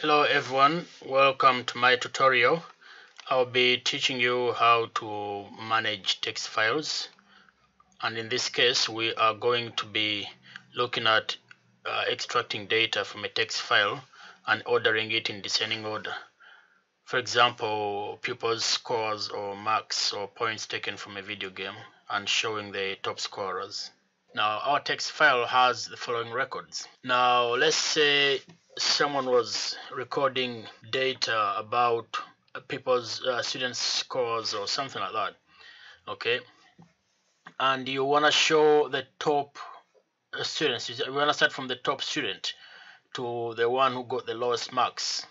Hello everyone, welcome to my tutorial. I'll be teaching you how to manage text files and in this case we are going to be looking at uh, extracting data from a text file and ordering it in descending order. For example, pupils scores or marks or points taken from a video game and showing the top scorers. Now our text file has the following records. Now let's say someone was recording data about people's uh, students scores or something like that okay? And you want to show the top uh, students. You want to start from the top student to the one who got the lowest marks.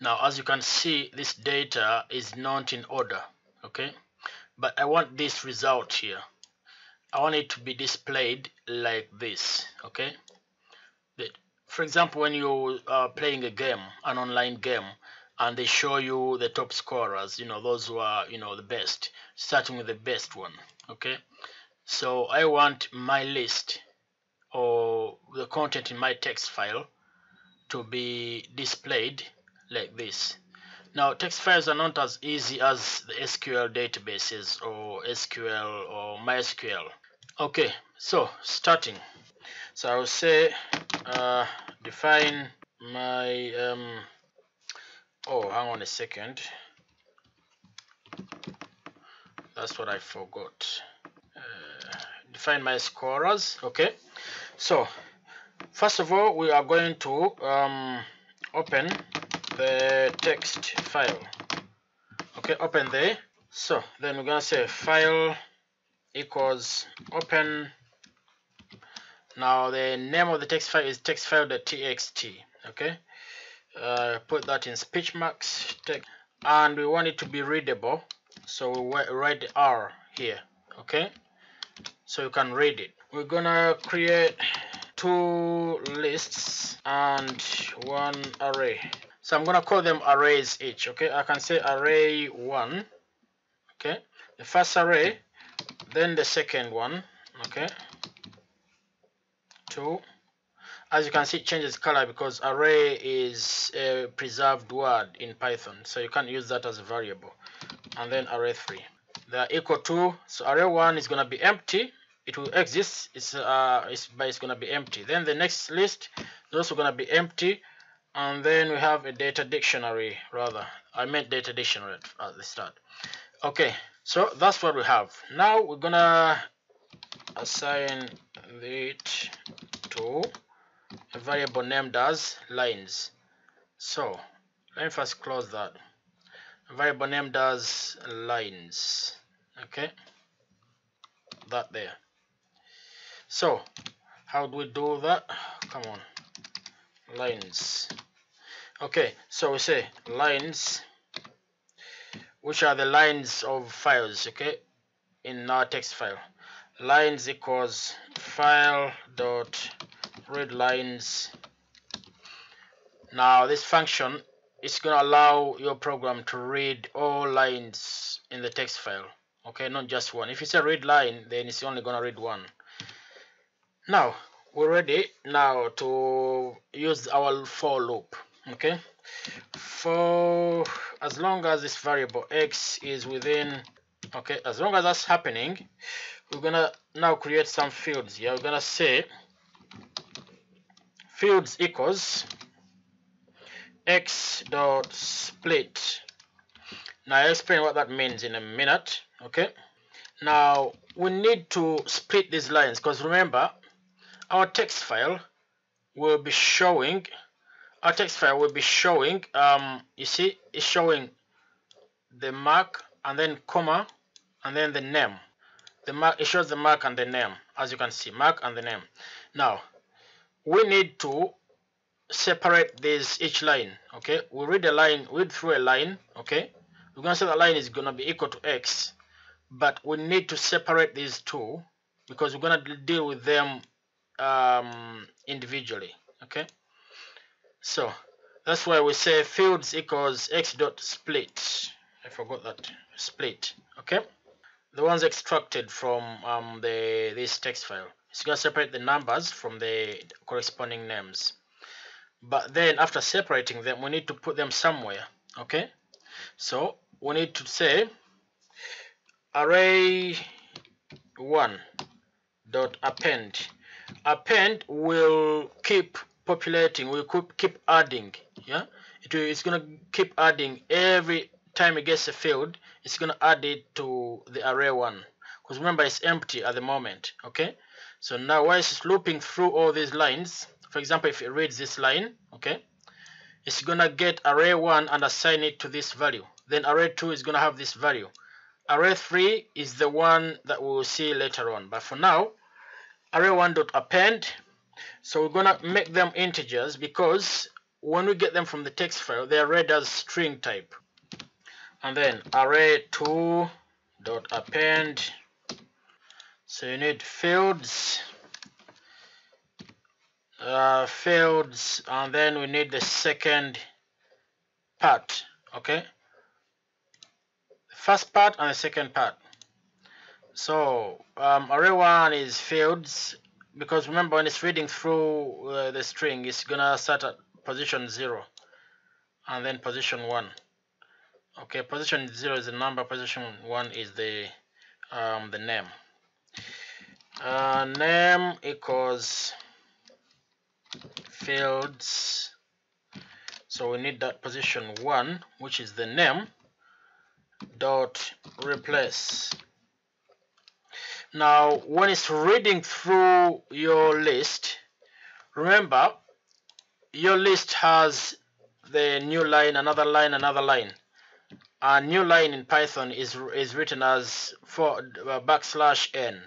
Now as you can see this data is not in order okay? But I want this result here. I want it to be displayed like this okay for example, when you are playing a game, an online game, and they show you the top scorers, you know, those who are, you know, the best, starting with the best one, okay? So I want my list or the content in my text file to be displayed like this. Now, text files are not as easy as the SQL databases or SQL or MySQL. Okay, so starting. So I'll say uh, define my um, oh hang on a second. That's what I forgot. Uh, define my scorers okay? So first of all we are going to um, open the text file okay? Open there. So then we're gonna say file equals open now the name of the text file is text file.txt Okay, uh, put that in speech marks text, and we want it to be readable. So we write R here. Okay, so you can read it. We're gonna create two lists and one array. So I'm gonna call them arrays each. Okay, I can say array one. Okay, the first array, then the second one. Okay two. As you can see it changes color because array is a preserved word in python so you can't use that as a variable. And then array 3 they are equal to so array 1 is going to be empty. It will exist. It's uh it's, but it's going to be empty. Then the next list is also going to be empty. And then we have a data dictionary rather. I meant data dictionary at the start. Okay so that's what we have. Now we're gonna assign it to a variable named as lines. So let me first close that. A variable named as lines. Okay? That there. So how do we do that? Come on. Lines. Okay so we say lines which are the lines of files okay in our text file lines equals file dot read lines. Now this function is going to allow your program to read all lines in the text file. Okay not just one. If it's a read line then it's only going to read one. Now we're ready now to use our for loop. Okay? For as long as this variable x is within okay as long as that's happening we're gonna now create some fields here. We're gonna say fields equals x dot split. Now I'll explain what that means in a minute okay? Now we need to split these lines because remember our text file will be showing our text file will be showing um you see it's showing the mark and then comma and then the name the mark it shows the mark and the name as you can see mark and the name. Now we need to separate this each line okay? We read a line read through a line okay? We're to say the line is to be equal to x but we need to separate these two because we're to deal with them um, individually okay? So that's why we say fields equals x dot split. I forgot that split okay the ones extracted from um, the this text file. It's going to separate the numbers from the corresponding names. but then after separating them we need to put them somewhere okay so we need to say array 1 dot append append will keep populating will keep adding yeah it it's gonna keep adding every time it gets a field it's gonna add it to the array one. Because remember it's empty at the moment okay? So now while it's looping through all these lines for example if it reads this line okay it's gonna get array 1 and assign it to this value. Then array 2 is gonna have this value. Array 3 is the one that we will see later on. But for now array 1 dot append so we're gonna make them integers because when we get them from the text file they are read as string type and then array 2 dot append. So you need fields. Uh, fields and then we need the second part okay? First part and the second part. So um, array one is fields because remember when it's reading through uh, the string it's gonna start at position 0 and then position 1 okay position 0 is the number position 1 is the um, the name. Uh, name equals fields. So we need that position 1 which is the name dot replace. Now when it's reading through your list remember your list has the new line another line another line a new line in python is is written as for uh, backslash n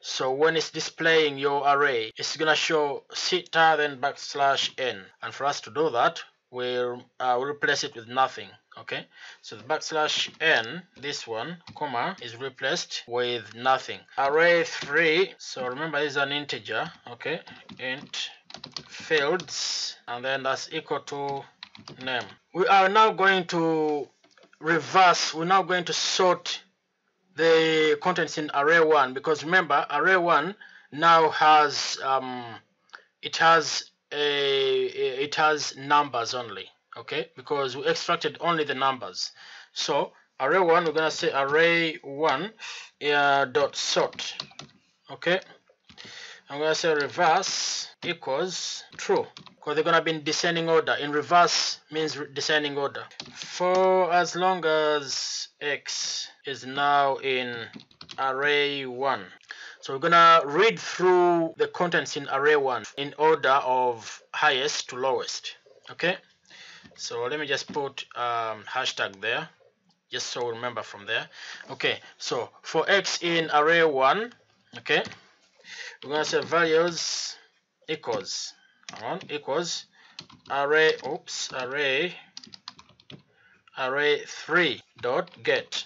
so when it's displaying your array, it's gonna show theta then backslash n. And for us to do that, we'll, uh, we'll replace it with nothing. Okay, so the backslash n, this one, comma, is replaced with nothing. Array 3, so remember this is an integer, okay, int fields, and then that's equal to name. We are now going to reverse, we're now going to sort the contents in array 1 because remember array 1 now has um, it has a it has numbers only okay? Because we extracted only the numbers. So array 1 we're gonna say array 1 uh, dot sort okay I'm gonna say reverse equals true because they're gonna be in descending order. In reverse means descending order. For as long as x is now in array 1 so we're gonna read through the contents in array 1 in order of highest to lowest okay? So let me just put um, hashtag there just so we remember from there. Okay so for x in array 1 okay we're gonna say values equals on equals array oops array array 3 dot get.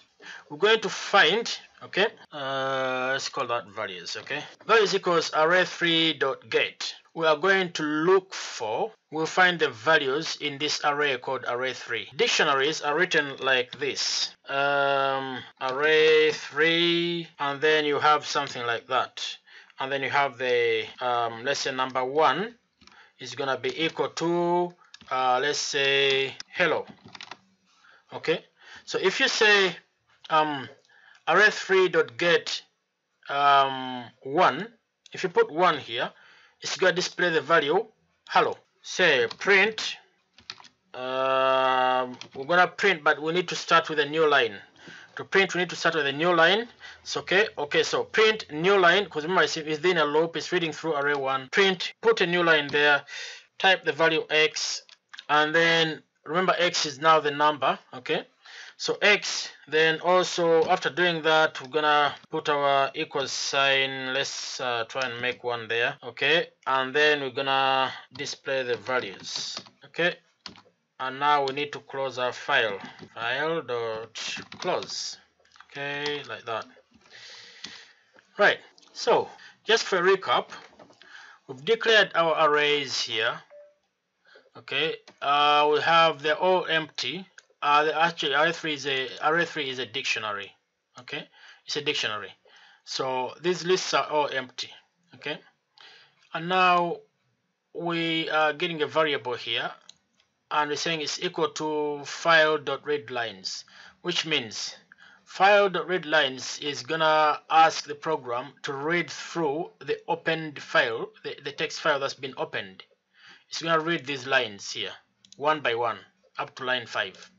We're going to find okay uh, let's call that values okay? Values equals array 3 dot get. We are going to look for we'll find the values in this array called array 3 dictionaries are written like this. Um, array 3 and then you have something like that and then you have the um, let's say number one is gonna be equal to uh, let's say hello. Okay? So if you say um, array3 dot get um, 1 if you put 1 here it's to display the value hello. Say print uh, we're gonna print but we need to start with a new line to print we need to start with a new line. It's okay? Okay so print new line because remember it's within a loop it's reading through array 1 print put a new line there type the value x and then remember x is now the number okay? So x then also after doing that we're gonna put our equal sign. Let's uh, try and make one there okay? And then we're gonna display the values okay? And now we need to close our file. File dot close okay like that. Right so just for a recap we've declared our arrays here. Okay uh, we have they're all empty. Uh, actually array3 is a array3 is a dictionary. Okay it's a dictionary. So these lists are all empty. Okay and now we are getting a variable here and we're saying it's equal to file.readlines, which means file.readlines is gonna ask the program to read through the opened file, the, the text file that's been opened. It's gonna read these lines here, one by one, up to line 5.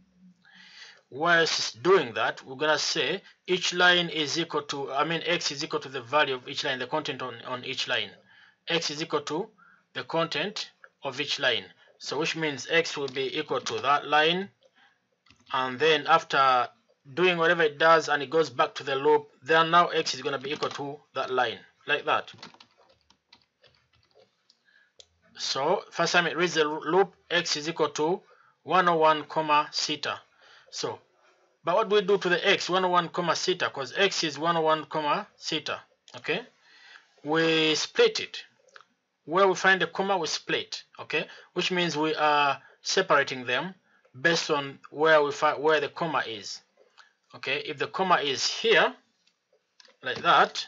Whilst doing that, we're gonna say each line is equal to, I mean x is equal to the value of each line, the content on, on each line. x is equal to the content of each line. So which means x will be equal to that line. And then after doing whatever it does and it goes back to the loop, then now x is going to be equal to that line, like that. So first time it reads the loop, x is equal to 101 comma theta. So, but what do we do to the x? 101 comma theta, because x is 101 comma theta. Okay, we split it where we find the comma we split okay which means we are separating them based on where we find where the comma is. Okay if the comma is here like that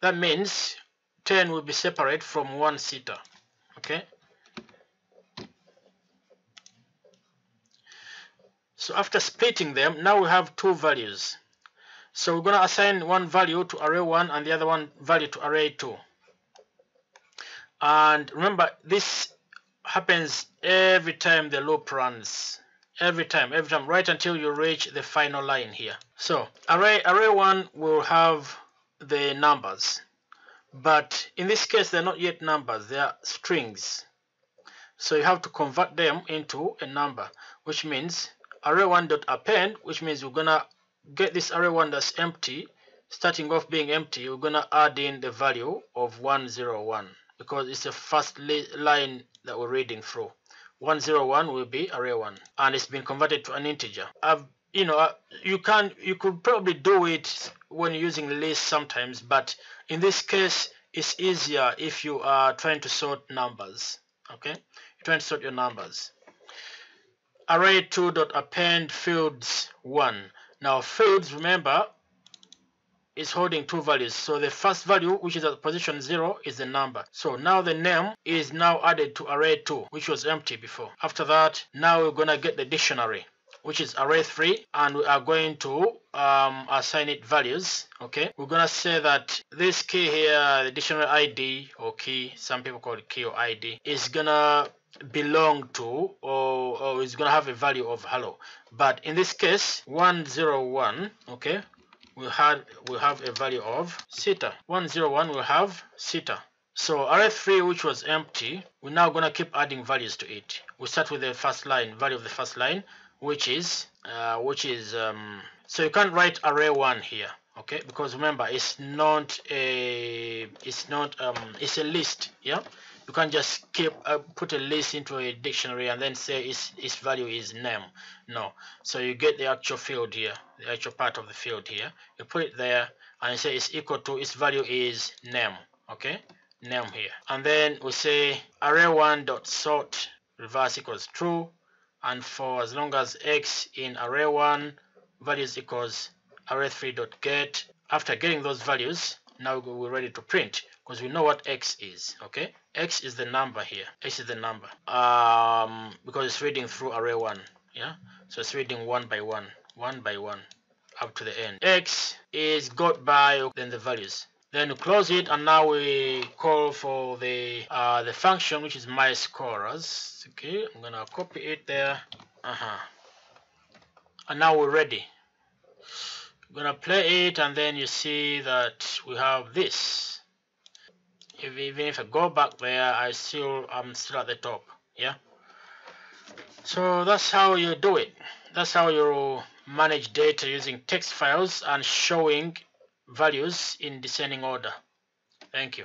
that means 10 will be separate from 1 theta. Okay? So after splitting them now we have two values. So we're going to assign one value to array 1 and the other one value to array 2 and remember this happens every time the loop runs. Every time every time right until you reach the final line here. So array array one will have the numbers. But in this case they're not yet numbers they are strings. So you have to convert them into a number which means array1 dot append which means we're gonna get this array1 that's empty. Starting off being empty we're gonna add in the value of 101 because it's the first line that we're reading through. 101 will be array 1 and it's been converted to an integer. I've you know uh, you can you could probably do it when using list sometimes but in this case it's easier if you are trying to sort numbers okay you're trying to sort your numbers array 2 dot append fields 1 now fields remember is holding two values. So the first value, which is at position 0, is the number. So now the name is now added to array 2, which was empty before. After that, now we're going to get the dictionary which is array 3 and we are going to um, assign it values okay we're gonna say that this key here the dictionary id or key some people call it key or id is gonna belong to or, or is gonna have a value of hello but in this case 101 okay we had we have a value of theta. 101 will have theta. So array3 which was empty we're now going to keep adding values to it. We start with the first line value of the first line which is uh, which is um, so you can't write array1 here okay? Because remember it's not a it's not um it's a list yeah you can't just keep uh, put a list into a dictionary and then say its its value is name. No. So you get the actual field here the actual part of the field here. You put it there and say it's equal to its value is name. Okay? Name here. And then we say array1 dot sort reverse equals true. And for as long as x in array1 values equals array3 dot get. After getting those values now we're ready to print because we know what x is okay? X is the number here. X is the number. Um because it's reading through array one yeah? So it's reading one by one one by one up to the end. X is got by then the values. Then close it and now we call for the uh, the function which is my scorers okay? I'm gonna copy it there. Uh-huh. And now we're ready. I'm gonna play it and then you see that we have this if, even if I go back there I still I'm still at the top yeah? So that's how you do it. That's how you manage data using text files and showing values in descending order. Thank you